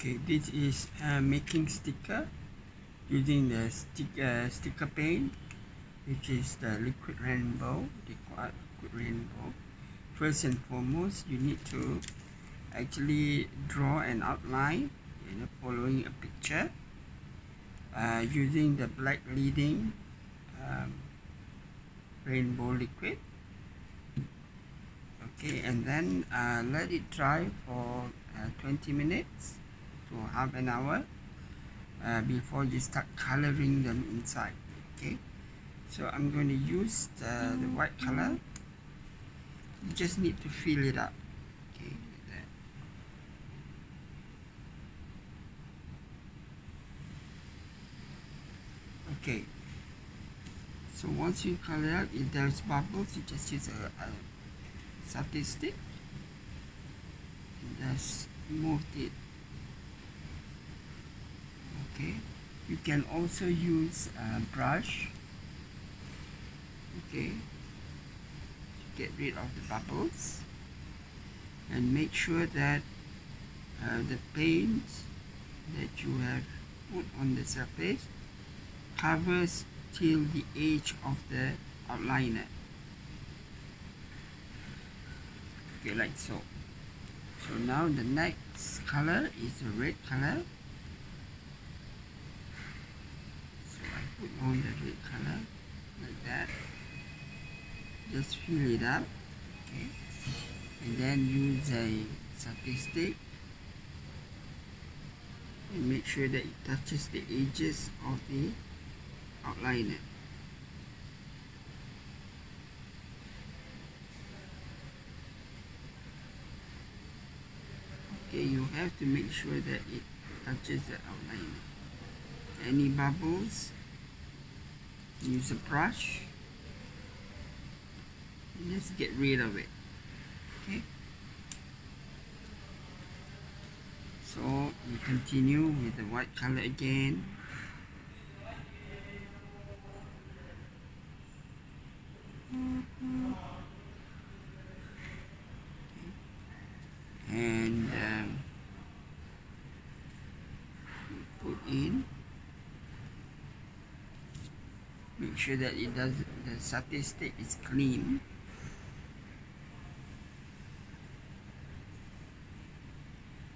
okay this is uh, making sticker using the stick, uh, sticker paint which is the liquid rainbow the liquid rainbow. First and foremost you need to actually draw an outline you know following a picture uh, using the black leading um, rainbow liquid. Okay and then uh, let it dry for uh, 20 minutes to half an hour uh, before you start coloring them inside okay? So I'm going to use the, the white color. You just need to fill it up okay okay. So once you color out if there's bubbles you just use a, a satay stick and just move it okay you can also use a brush. Okay. To get rid of the bubbles. And make sure that uh, the paint that you have put on the surface covers till the edge of the outliner. Okay like so. So now the next color is the red color put on the red color like that. Just fill it up okay? And then use a satay stick. And make sure that it touches the edges of the outliner. Okay you have to make sure that it touches the outliner. Any bubbles use a brush. And just get rid of it. Okay. So we continue with the white color again and um, put in make sure that it does the satay stick is clean.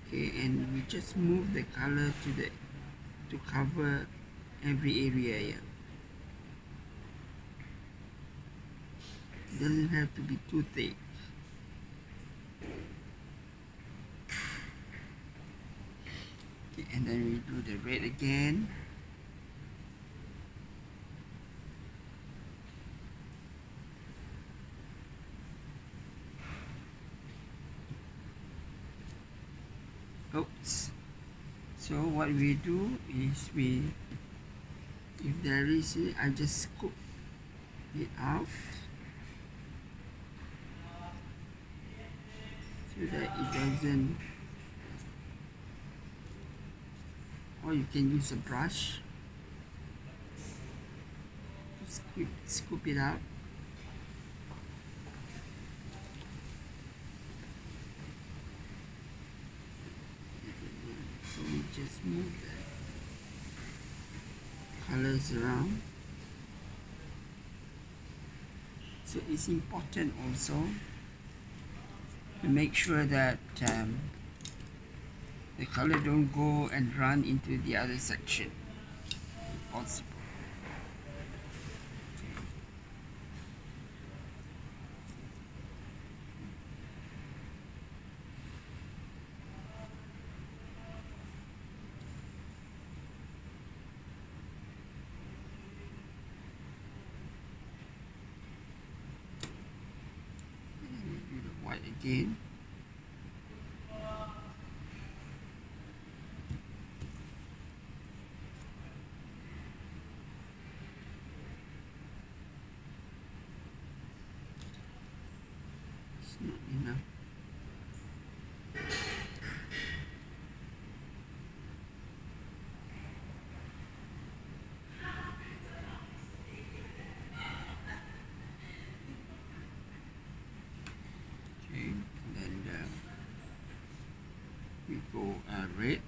Okay and we just move the color to the to cover every area here it doesn't have to be too thick. Okay, and then we do the red again so what we do is we if there is I just scoop it off so that it doesn't or you can use a brush. To scoop, scoop it out so we just move the colors around. So it's important also to make sure that um, the color don't go and run into the other section if possible do the white again it's not enough okay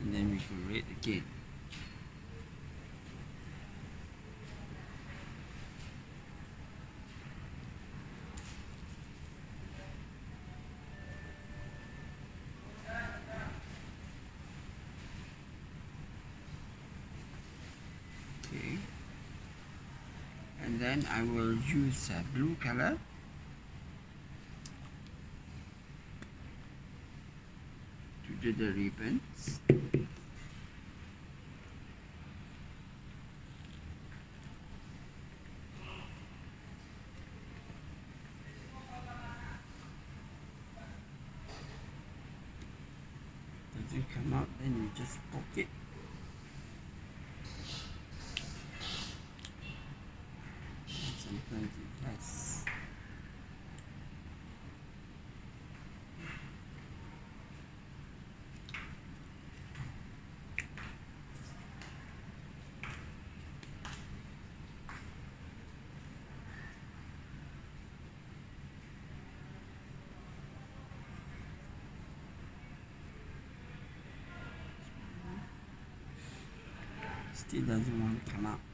and then we red decorate again. Okay. And then I will use uh, blue color. To do the ribbons doesn't come out then you just poke it. Sometimes it does still doesn't want to come out It's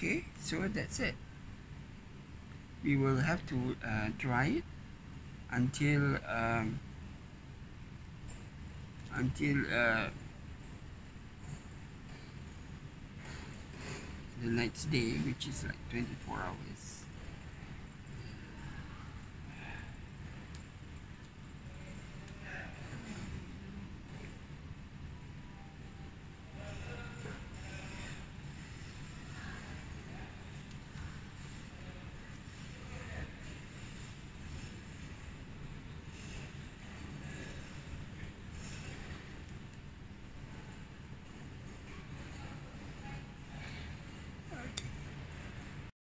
Okay, so that's it. We will have to uh, dry it until um, until uh, the next day, which is like 24 hours.